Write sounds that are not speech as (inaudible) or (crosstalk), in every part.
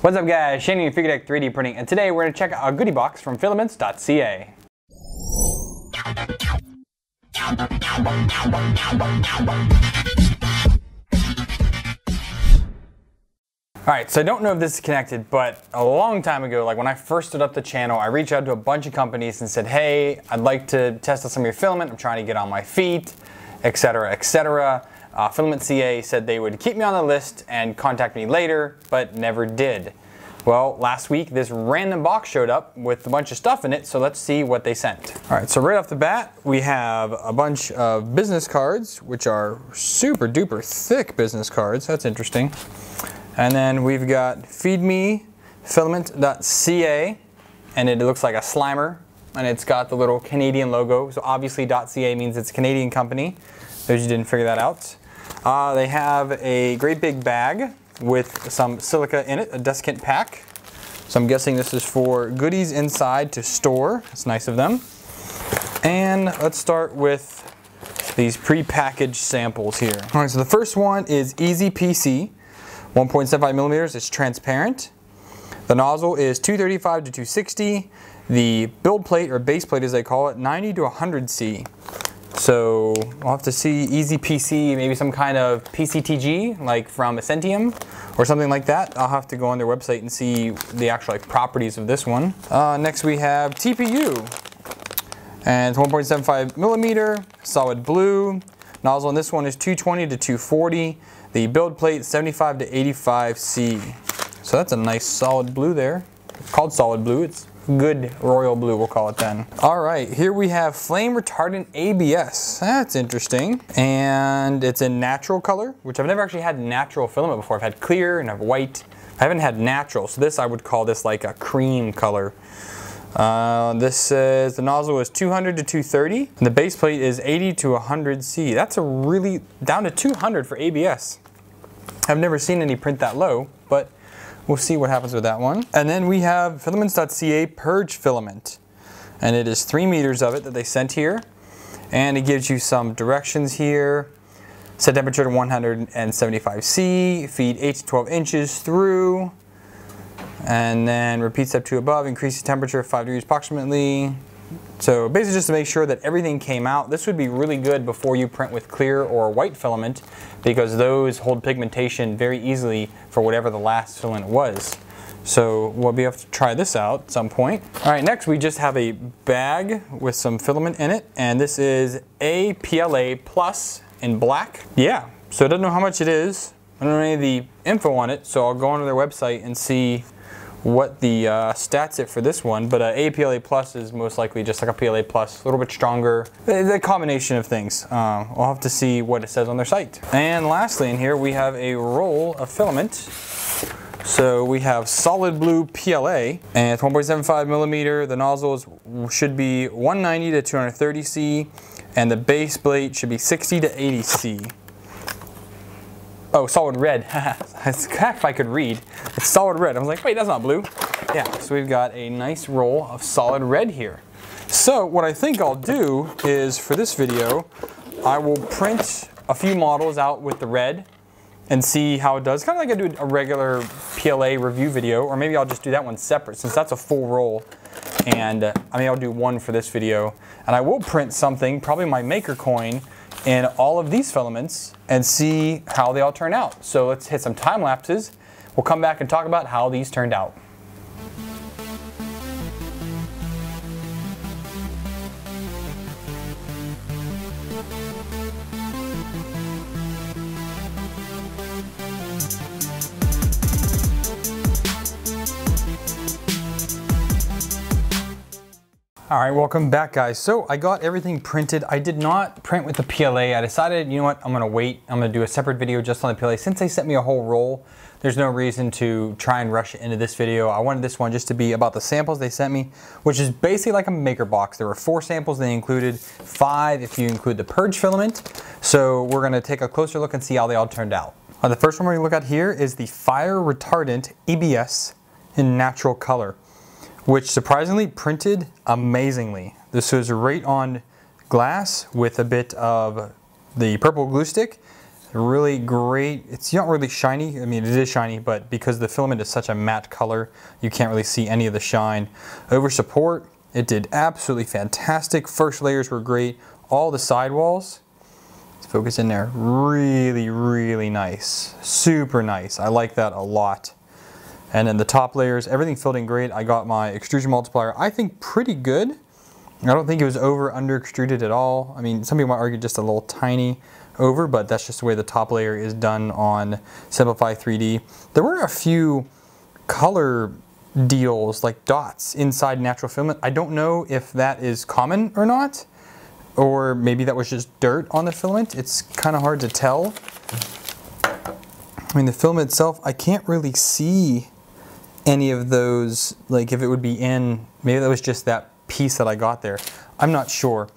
What's up guys, Shane here, Fugatech 3D Printing, and today we're going to check out a goodie box from filaments.ca. Alright, so I don't know if this is connected, but a long time ago, like when I first stood up the channel, I reached out to a bunch of companies and said, hey, I'd like to test out some of your filament, I'm trying to get on my feet, etc., etc. Uh, Filament CA said they would keep me on the list and contact me later, but never did. Well, last week this random box showed up with a bunch of stuff in it, so let's see what they sent. All right, so right off the bat, we have a bunch of business cards, which are super duper thick business cards. That's interesting. And then we've got Feed Me Filament.ca, and it looks like a Slimer, and it's got the little Canadian logo. So obviously .ca means it's a Canadian company. Those you didn't figure that out. Uh, they have a great big bag with some silica in it, a desiccant pack. So I'm guessing this is for goodies inside to store. It's nice of them. And let's start with these pre-packaged samples here. All right, so the first one is Easy PC, 1.75 millimeters. It's transparent. The nozzle is 235 to 260. The build plate or base plate as they call it, 90 to 100 C. So I'll have to see Easy PC, maybe some kind of PCTG like from Essentium or something like that. I'll have to go on their website and see the actual like, properties of this one. Uh, next we have TPU and it's 1.75 millimeter, solid blue. Nozzle on this one is 220 to 240. The build plate 75 to 85 C. So that's a nice solid blue there. It's called solid blue. It's good royal blue, we'll call it then. All right, here we have flame retardant ABS. That's interesting. And it's in natural color, which I've never actually had natural filament before. I've had clear and I've white. I haven't had natural, so this I would call this like a cream color. Uh, this says the nozzle is 200 to 230 and the base plate is 80 to 100 C. That's a really, down to 200 for ABS. I've never seen any print that low, but We'll see what happens with that one. And then we have filaments.ca purge filament. And it is three meters of it that they sent here. And it gives you some directions here. Set temperature to 175 C, feed 8 to 12 inches through. And then repeat step two above, increase the temperature 5 degrees approximately. So basically just to make sure that everything came out, this would be really good before you print with clear or white filament because those hold pigmentation very easily for whatever the last filament was. So we'll be able to try this out at some point. All right, next we just have a bag with some filament in it and this is APLA Plus in black. Yeah, so I don't know how much it is. I don't know any of the info on it, so I'll go onto their website and see what the uh, stats it for this one, but uh, APLA Plus is most likely just like a PLA Plus, a little bit stronger. The, combination of things. Uh, we'll have to see what it says on their site. And lastly in here we have a roll of filament. So we have solid blue PLA and it's 1.75 millimeter. The nozzles should be 190 to 230 C and the base plate should be 60 to 80 C. Oh, solid red. (laughs) if I could read. It's solid red. I was like, wait, that's not blue. Yeah, so we've got a nice roll of solid red here. So what I think I'll do is for this video, I will print a few models out with the red and see how it does. Kind of like I do a regular PLA review video, or maybe I'll just do that one separate since that's a full roll. And uh, I mean, I'll do one for this video. And I will print something, probably my maker coin, in all of these filaments and see how they all turn out. So let's hit some time lapses. We'll come back and talk about how these turned out. All right, welcome back guys. So I got everything printed. I did not print with the PLA. I decided, you know what, I'm gonna wait. I'm gonna do a separate video just on the PLA. Since they sent me a whole roll, there's no reason to try and rush into this video. I wanted this one just to be about the samples they sent me, which is basically like a maker box. There were four samples they included, five if you include the purge filament. So we're gonna take a closer look and see how they all turned out. Uh, the first one we're gonna look at here is the fire retardant ABS in natural color which surprisingly printed amazingly. This was right on glass with a bit of the purple glue stick Really great. It's not really shiny. I mean, it is shiny, but because the filament is such a matte color, you can't really see any of the shine. Over support, it did absolutely fantastic. First layers were great. All the sidewalls, let's focus in there, really, really nice. Super nice. I like that a lot. And then the top layers, everything filled in great. I got my extrusion multiplier, I think pretty good. I don't think it was over under extruded at all. I mean, some people might argue just a little tiny over, but that's just the way the top layer is done on Simplify 3D. There were a few color deals like dots inside natural filament. I don't know if that is common or not, or maybe that was just dirt on the filament. It's kind of hard to tell. I mean, the filament itself, I can't really see any of those, like if it would be in, maybe that was just that piece that I got there. I'm not sure.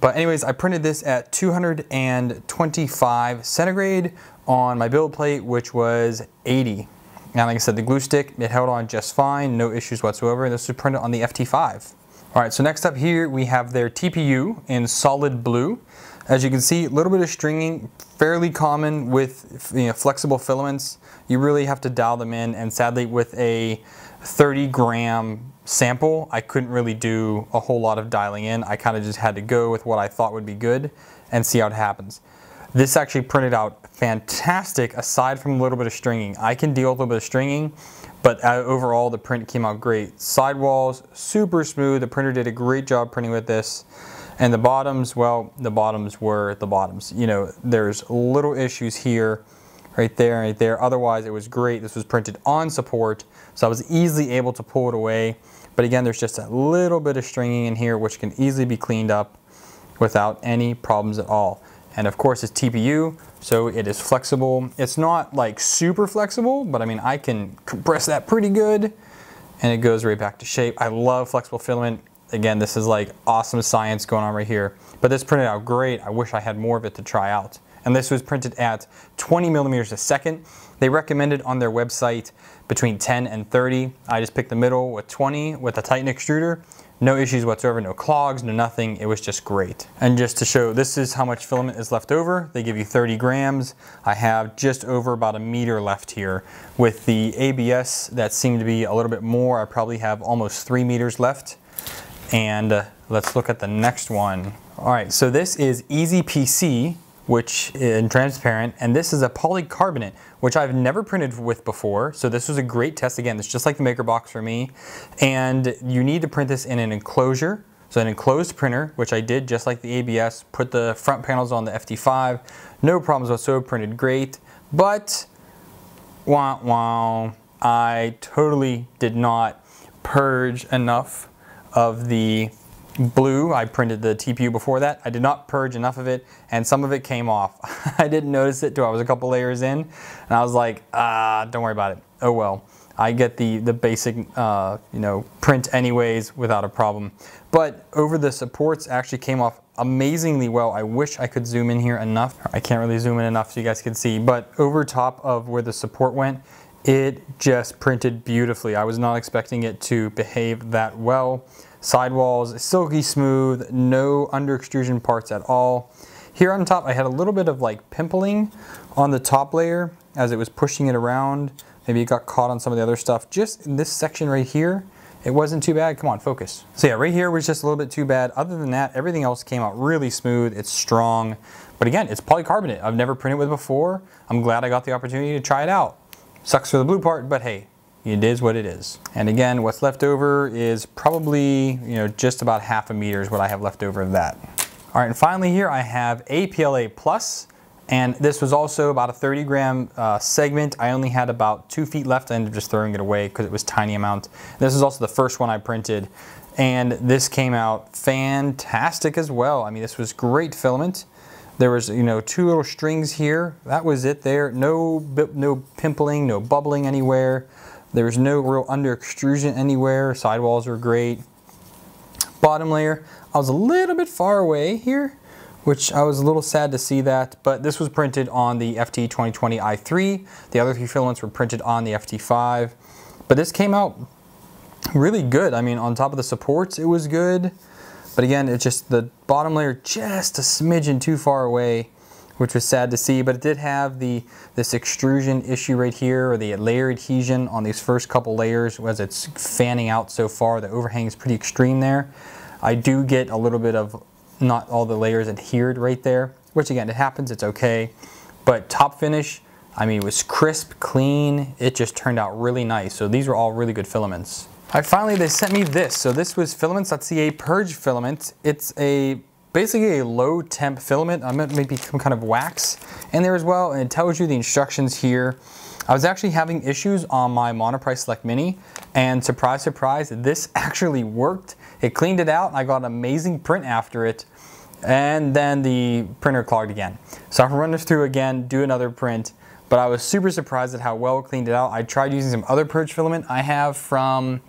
But anyways, I printed this at 225 centigrade on my build plate, which was 80. And like I said, the glue stick, it held on just fine, no issues whatsoever. This was printed on the FT5. All right, so next up here, we have their TPU in solid blue. As you can see, a little bit of stringing, fairly common with you know, flexible filaments. You really have to dial them in, and sadly with a 30 gram sample, I couldn't really do a whole lot of dialing in. I kind of just had to go with what I thought would be good and see how it happens. This actually printed out fantastic aside from a little bit of stringing. I can deal with a little bit of stringing, but uh, overall the print came out great. Sidewalls, super smooth. The printer did a great job printing with this. And the bottoms, well, the bottoms were the bottoms. You know, there's little issues here, right there, right there. Otherwise, it was great. This was printed on support, so I was easily able to pull it away. But again, there's just a little bit of stringing in here, which can easily be cleaned up without any problems at all. And of course it's TPU, so it is flexible. It's not like super flexible, but I mean, I can compress that pretty good and it goes right back to shape. I love flexible filament. Again, this is like awesome science going on right here. But this printed out great. I wish I had more of it to try out. And this was printed at 20 millimeters a second. They recommended on their website between 10 and 30. I just picked the middle with 20 with a Titan extruder. No issues whatsoever, no clogs, no nothing. It was just great. And just to show, this is how much filament is left over. They give you 30 grams. I have just over about a meter left here. With the ABS, that seemed to be a little bit more. I probably have almost three meters left. And uh, let's look at the next one. All right, so this is Easy PC which in transparent, and this is a polycarbonate, which I've never printed with before. So this was a great test. Again, it's just like the maker box for me. And you need to print this in an enclosure. So an enclosed printer, which I did just like the ABS, put the front panels on the FT5. No problems whatsoever, printed great. But, wow, I totally did not purge enough of the blue. I printed the TPU before that. I did not purge enough of it and some of it came off. (laughs) I didn't notice it till I was a couple layers in and I was like, ah, don't worry about it. Oh well. I get the, the basic, uh, you know, print anyways without a problem. But over the supports actually came off amazingly well. I wish I could zoom in here enough. I can't really zoom in enough so you guys can see, but over top of where the support went, it just printed beautifully. I was not expecting it to behave that well. Sidewalls, silky smooth, no under extrusion parts at all. Here on top, I had a little bit of like pimpling on the top layer as it was pushing it around. Maybe it got caught on some of the other stuff. Just in this section right here, it wasn't too bad. Come on, focus. So yeah, right here was just a little bit too bad. Other than that, everything else came out really smooth. It's strong. But again, it's polycarbonate. I've never printed with before. I'm glad I got the opportunity to try it out. Sucks for the blue part, but hey, it is what it is. And again, what's left over is probably, you know, just about half a meter is what I have left over of that. All right, and finally here I have APLA Plus, and this was also about a 30 gram uh, segment. I only had about two feet left. I ended up just throwing it away because it was tiny amount. This is also the first one I printed, and this came out fantastic as well. I mean, this was great filament. There was, you know, two little strings here. That was it there. No, no pimpling, no bubbling anywhere. There was no real under extrusion anywhere. Sidewalls were great. Bottom layer, I was a little bit far away here, which I was a little sad to see that, but this was printed on the FT 2020 i3. The other three filaments were printed on the FT5, but this came out really good. I mean, on top of the supports, it was good. But again, it's just the bottom layer just a smidgen too far away. which was sad to see, but it did have the this extrusion issue right here, or the layer adhesion on these first couple layers as it's fanning out so far. The overhang is pretty extreme there. I do get a little bit of not all the layers adhered right there, which again, it happens, it's okay. But top finish, I mean, it was crisp, clean. It just turned out really nice. So these were all really good filaments. Right, finally, they sent me this. So this was filaments.ca purge filament. It's a basically a low temp filament. I meant maybe some kind of wax in there as well. And it tells you the instructions here. I was actually having issues on my Monoprice Select Mini and surprise, surprise, this (laughs) actually worked. It cleaned it out. I got an amazing print after it and then the printer clogged again. So I'll run this through again, do another print, but I was super surprised at how well it cleaned it out. I tried using some other purge filament I have from,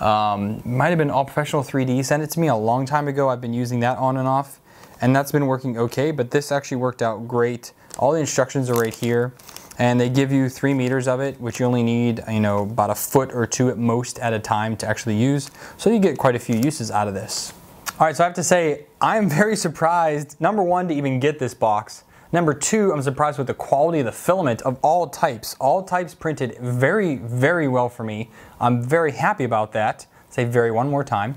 um, might have been All Professional 3D, sent it to me a long time ago. I've been using that on and off, and that's been working okay, but this actually worked out great. All the instructions are right here, and they give you three meters of it, which you only need, you know, about a foot or two at most at a time to actually use. So you get quite a few uses out of this. All right, so I have to say, I'm very surprised, number one, to even get this box. Number two, I'm surprised with the quality of the filament of all types. All types printed very, very well for me. I'm very happy about that. Say very one more time.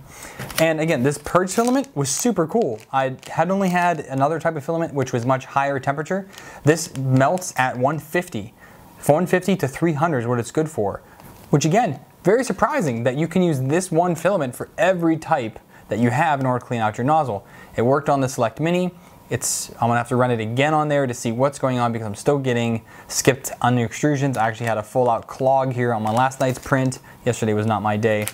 And again, this purge filament was super cool. I had only had another type of filament which was much higher temperature. This melts at 150. 150 to 300 is what it's good for. Which again, very surprising that you can use this one filament for every type that you have in order to clean out your nozzle. It worked on the Select Mini. It's, I'm gonna have to run it again on there to see what's going on because I'm still getting skipped on the extrusions. I actually had a full out clog here on my last night's print. Yesterday was not my day.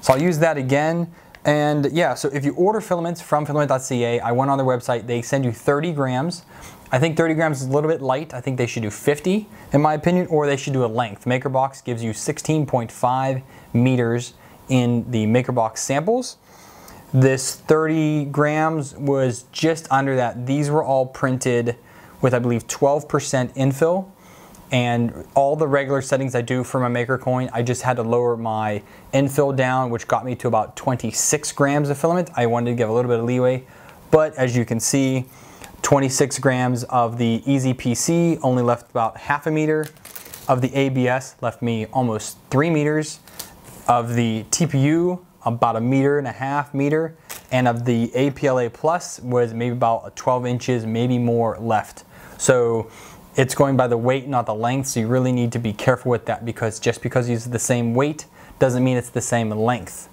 So I'll use that again. And yeah, so if you order filaments from filament.ca, I went on their website, they send you 30 grams. I think 30 grams is a little bit light. I think they should do 50 in my opinion, or they should do a length. MakerBox gives you 16.5 meters in the MakerBox samples. This 30 grams was just under that. These were all printed with, I believe, 12% infill. And all the regular settings I do for my maker coin, I just had to lower my infill down, which got me to about 26 grams of filament. I wanted to give a little bit of leeway. But as you can see, 26 grams of the EasyPC only left about half a meter. Of the ABS left me almost three meters. Of the TPU about a meter and a half meter and of the APLA Plus was maybe about 12 inches, maybe more left. So it's going by the weight, not the length, so you really need to be careful with that because just because you use the same weight doesn't mean it's the same length.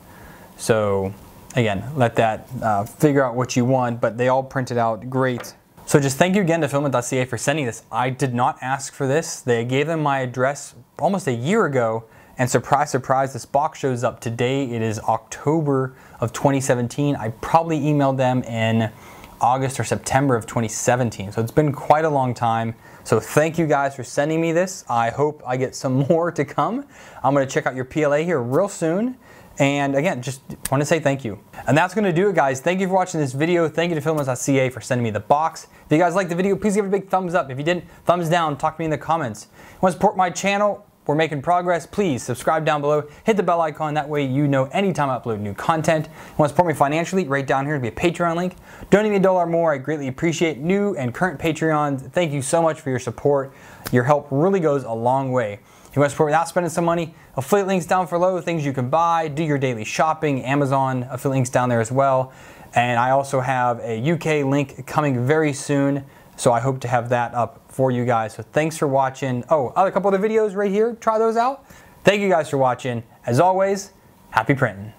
So again, let that uh, figure out what you want, but they all printed out great. So just thank you again to Filament.ca for sending this. I did not ask for this. They gave them my address almost a year ago and surprise, surprise, this box shows up today. It is October of 2017. I probably emailed them in August or September of 2017. So it's been quite a long time. So thank you guys for sending me this. I hope I get some (laughs) more to come. I'm gonna check out your PLA here real soon. And again, just want to say thank you. And that's going to do it, guys. Thank you for watching this video. Thank you to Filament.ca for sending me the box. If you guys liked the video, please give it a big thumbs up. If you didn't, thumbs down. Talk to me in the comments. Want to support my channel? We're making progress. Please subscribe down below, hit the bell icon. That way you know anytime I upload new content. You want to support me financially? Right down here to be a Patreon link. Donate me a dollar more. I greatly appreciate new and current Patreons. Thank you so much for your support. Your help really goes a long way. If you want to support without spending some money, affiliate links down below, things you can buy, do your daily shopping, Amazon affiliate links down there as well. And I also have a UK link coming very soon. So I hope to have that up for you guys. So thanks for watching. Oh, other couple other videos right here. Try those out. Thank you guys for watching. As always, happy printing.